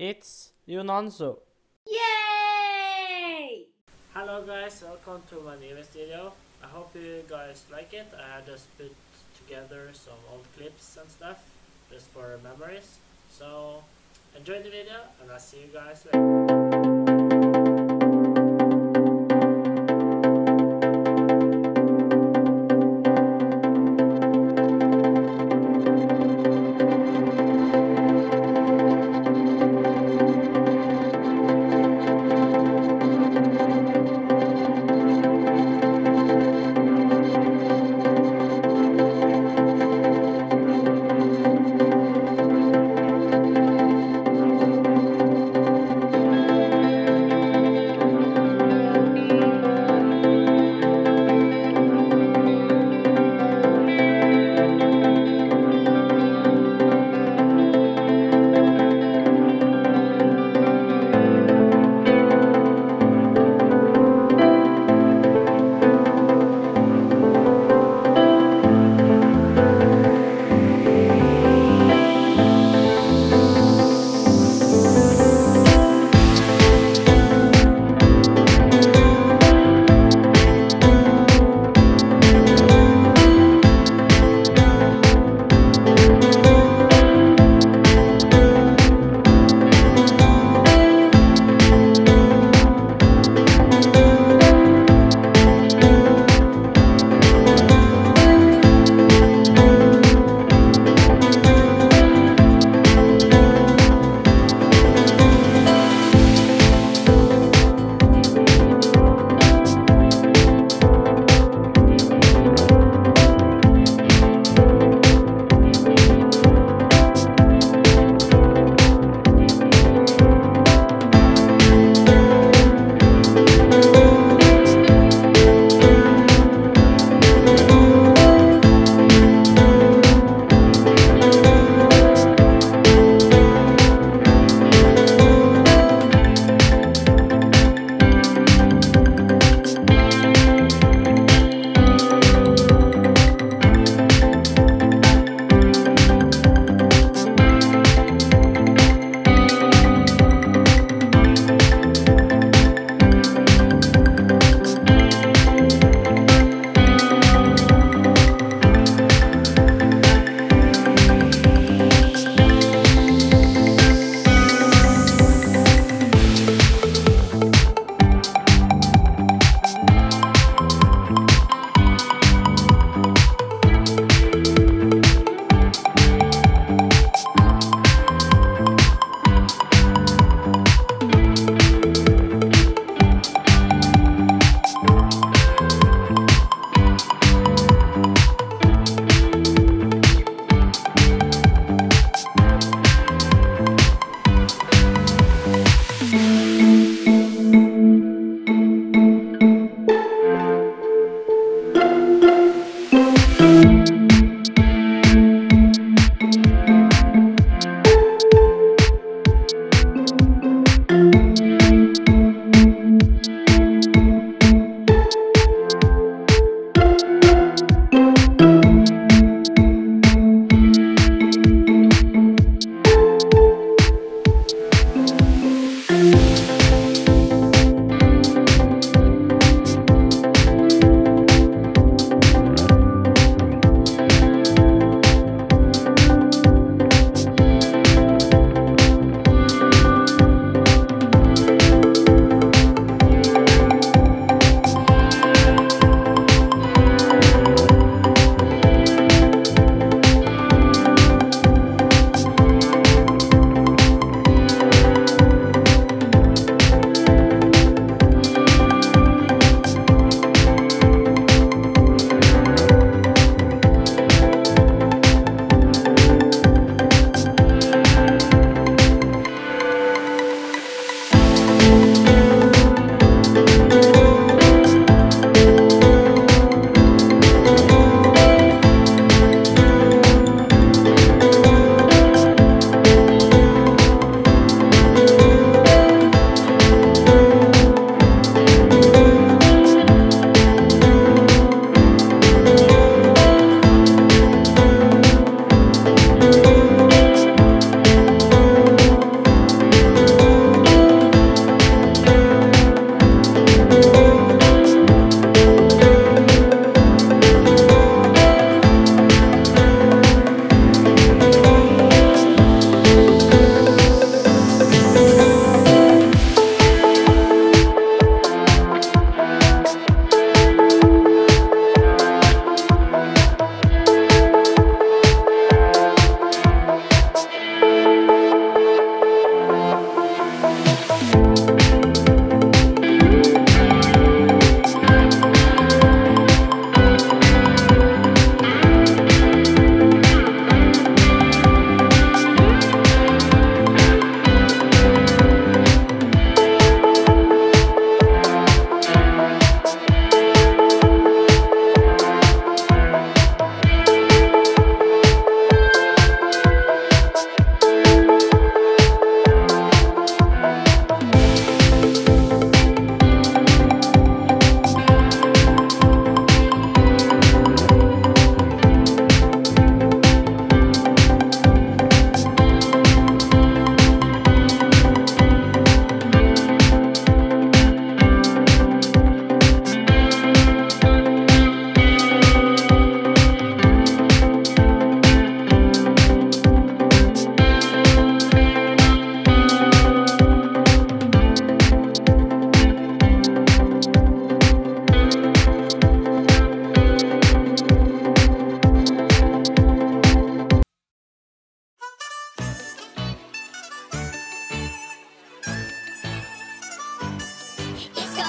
It's Jonanzo. Yay! Hello guys, welcome to my newest video. I hope you guys like it. I had just put together some old clips and stuff just for memories. So enjoy the video and I'll see you guys later.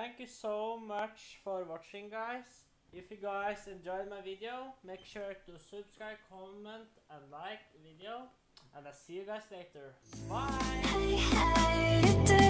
Thank you so much for watching guys. If you guys enjoyed my video, make sure to subscribe, comment and like video. And I'll see you guys later. Bye!